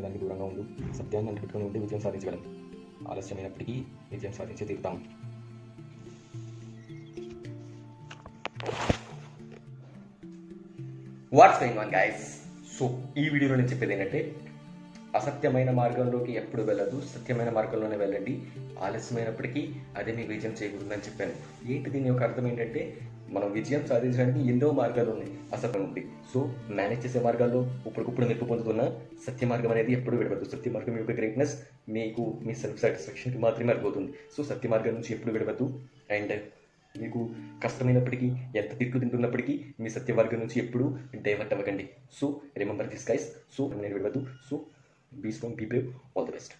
కాదు సత్యాన్ని అంటుపెట్టుకుని ఉంటే విజయం సాధించగలం. ఆలస్యమైనప్పటికీ విజయం సాధించి తీరుతాం. What's going on guys so ఈ వీడియోలో నేను చెప్పేది ఏంటంటే అసత్యమైన మార్గంలోకి ఎప్పుడు వెళ్ళదు సత్యమైన మార్గంలోనే వెళ్ళండి. ఆలస్యమైనప్పటికీ అదే మీకు విజయం చేయకూడదని చెప్పాను. ఏంటి దీని యొక్క అర్థం ఏంటంటే మనం విజయం సాధించడానికి ఎన్నో మార్గాలు ఉన్నాయి. అసలు ఉంది సో మేనేజ్ చేసే మార్గాల్లో ఇప్పటికప్పుడు మెప్పు పొందుతున్న సత్య మార్గం అనేది ఎప్పుడు విడవద్దు. సత్య మార్గం యొక్క గ్రేట్నెస్ మీకు మీ సెల్ఫ్ సాటిస్ఫాక్షన్కి మాత్రమే అర్థమవుతుంది. సో సత్య మార్గం నుంచి ఎప్పుడు విడవద్దు. అండ్ మీకు కష్టమైనప్పటికీ ఎంత తిక్కు తింటున్నప్పటికీ మీ సత్య మార్గం నుంచి ఎప్పుడు డైవర్ట్ అవ్వకండి. So remember this guys so నేను విడవద్దు. So be strong be brave all the best